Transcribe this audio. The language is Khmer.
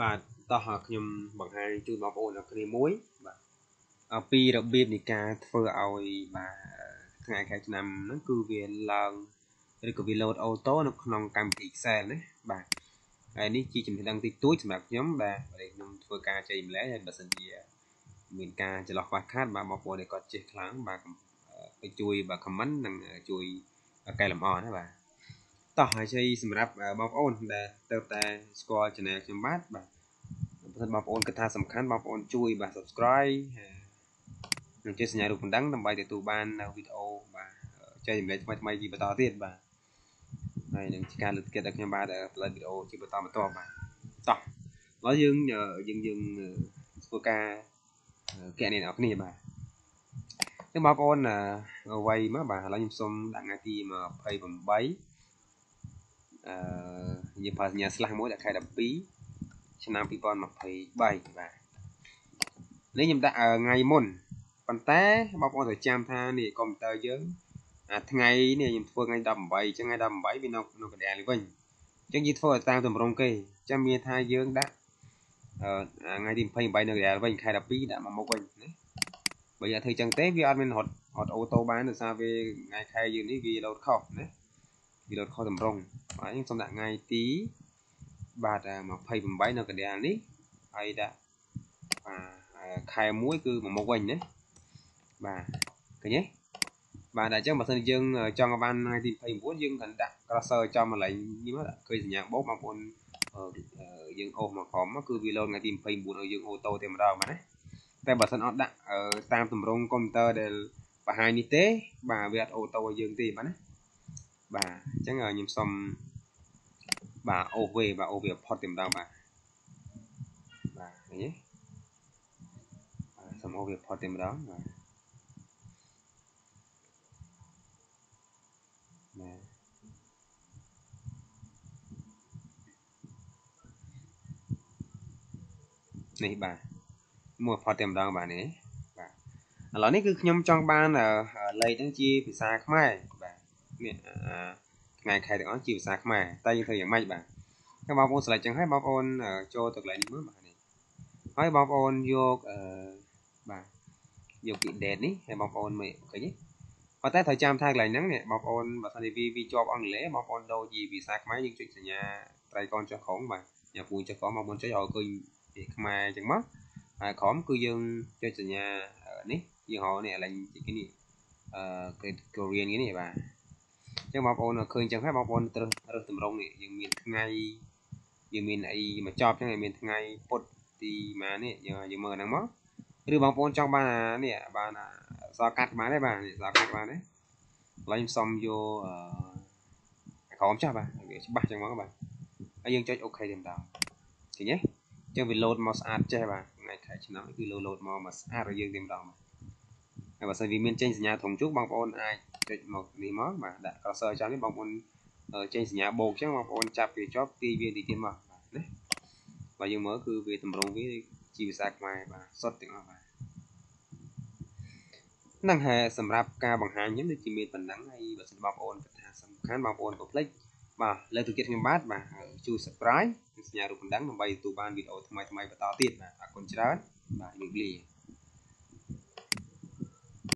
បាទតោះខ្ញុំបង្ហាញជូនបងប្អូនអ្នកគ្នាមួយបាទអំពីរបៀបនៃការធ្វើឲ្យបាទថ្ងៃខែឆ្នាំហ្នឹងគឺវាឡើងឬក៏វា load auto នៅក្នុងកម្មវិធី Excel ណាបាទហើយនេះជាចំណេះដឹងតិចតួចសម្រាប់ខ្ញុំដែលខ្ញុំធ្វើការចែកម្លែកហើយបើសិនជាមានការចន្លោះខ្វះខាតបាទបងប្អូនដែលគាត់ចេះខ្លាំងបាទជួយបាទ comment និងជួយកែលម្អណាបាទ តោះហើយសម្រាប់បងប្អូនដែលទៅតែស្គាល់ channel ខ្ញុំបាទបាទបើសិនបងប្អូនគិតថាសំខាន់បងប្អូនជួយបាទ subscribe និងជាសញ្ញារូបបណ្ដឹងដើម្បីទទួលបាននៅវីដេអូបាទចែករំលែកថ្មីថ្មីជាបន្តទៀតបាទហើយនឹងជាការលើកទឹកចិត្តដល់ខ្ញុំបាទផលិតវីដេអូជាបន្តបន្តបាទតោះឥឡូវយើងយើងយើងធ្វើការកែនេះអ្នកគ្នាបាទនឹងបងប្អូនអ្វីមកបាទឥឡូវខ្ញុំសូមដាក់ថ្ងៃទី28 អឺយើងប្រើសញ្ញា slash មួយដាក់ខែ12ឆ្នាំ2023បាទនេះខ្ញុំដាក់ថ្ងៃមុនប៉ុន្តែបងប្អូនត្រូវចាំថានេះកុំព្យូទ័រយើងអាថ្ងៃនេះខ្ញុំធ្វើថ្ងៃ18អញ្ចឹងថ្ងៃ18វានៅនៅកណ្ដាលនេះវិញអញ្ចឹងយើងធ្វើតាមតម្រងគេចាំមានថាយើងដាក់អឺថ្ងៃទី28នៅកណ្ដាលវិញខែ12ដាក់មកមុខវិញណាបើយកធ្វើអញ្ចឹងទេវាអត់មានរត់រត់អូតូបានដោយសារវាថ្ងៃខែយើងនេះវាលោតខុសណា វាលោតខុសតម្រងបាទខ្ញុំសូមដាក់ថ្ងៃទីបាទ28នៅកណ្ដាលនេះហើយដាក់បាទខែ1គឺមកមុខវិញណាបាទឃើញទេបាទអញ្ចឹងបើសិនយើងចង់ឲ្យបានថ្ងៃទី29យើងគាត់ដាក់ cursor ចំកន្លែងនេះមកឃើញសញ្ញាបូកបងប្អូនយើងអូសមកក្រោមគឺវាលោតថ្ងៃទី29ឲ្យយើងអូតូតែម្ដងបាទណាតែបើសិនអត់ដាក់តាមទម្រង់កុំព្យូទ័រដែលបង្ហាញនេះទេ បាទវាអត់អូតូឲ្យយើងទេបាទណា បាទអញ្ចឹងខ្ញុំសុំបាទអូសវេបាទអូសវាផុតតែម្ដងបាទបាទឃើញទេបាទសុំអូសវាផុតតែម្ដងបាទបាទនេះបាទមួយផុតតែម្ដងបាទនេះបាទឥឡូវនេះគឺខ្ញុំចង់បានលេខហ្នឹងជាភាសាខ្មែរ បាទនេះថ្ងៃខែទាំងអស់ជាភាសាខ្មែរតែយើងធ្វើយ៉ាងម៉េចបាទហើយបងប្អូនស្រេចចឹងហើយបងប្អូនចូលទៅកន្លែងនេះមើលបាទនេះហើយបងប្អូនយកអឺបាទយកពី date នេះហើយបងប្អូនមើលឃើញទេប៉ុន្តែត្រូវចាំថាកន្លែងហ្នឹងនេះបងប្អូនបើសិនជាវាវាជាប់អង់គ្លេសបងប្អូនដូរជាភាសាខ្មែរយើងចុចសញ្ញាត្រៃកនចុះក្រោមបាទញ៉ាពូចុះក្រោមបងប្អូនចុចឲ្យឃើញពីខ្មែរអញ្ចឹងមកហើយក្រោមគឺយើងចុចសញ្ញានេះយើងហៅនេះកន្លែងគេនេះអឺ Korean នេះបាទ ចឹងបងប្អូនឃើញចឹងហើយបងប្អូនត្រូវរើសតម្រងនេះយើងមានថ្ងៃយើងមានអីមកចប់ចឹងមានថ្ងៃពុតទីម៉ានេះយើងយើងមើលហ្នឹងមកឬបងប្អូនចង់បាននេះបានសកាត់បានទេបាទសកាត់បានទេឥឡូវខ្ញុំសុំយកអឺក្រោមចាស់បាទវាច្បាស់ចឹងមកបាទហើយយើងចុចអូខេតែម្ដងឃើញទេចឹងវា load មកស្អាតចេះបាទថ្ងៃខែឆ្នាំគឺ load load មកមកស្អាតឲ្យយើងតែម្ដងបាទហើយបើសិនវាមានចេញសញ្ញាធំជុកបងប្អូនអាច ចុចមកនេះមកបាទដាក់ cursor ចាំនេះបងប្អូនចេញសញ្ញាបូកចឹងបងប្អូនចាប់វាជាប់ទាញវាទីទៀតមកបាទណាបើយើងមើលគឺវាតម្រង់វាជាភាសាខ្មែរបាទសុទ្ធទាំងអស់បាទនឹងហើយសម្រាប់ការបង្ហាញខ្ញុំដូចជាមានប៉ុណ្ណឹងហើយបើសិនបងប្អូនគិតថាសំខាន់បងប្អូនកុំភ្លេចបាទលើកទឹកចិត្តខ្ញុំបាទបាទជួយ subscribe និងសញ្ញារូបបណ្ដឹងដើម្បីទទួលបានវីដេអូថ្មីៗបន្តទៀតបាទអរគុណច្រើនបាទជម្រាបលា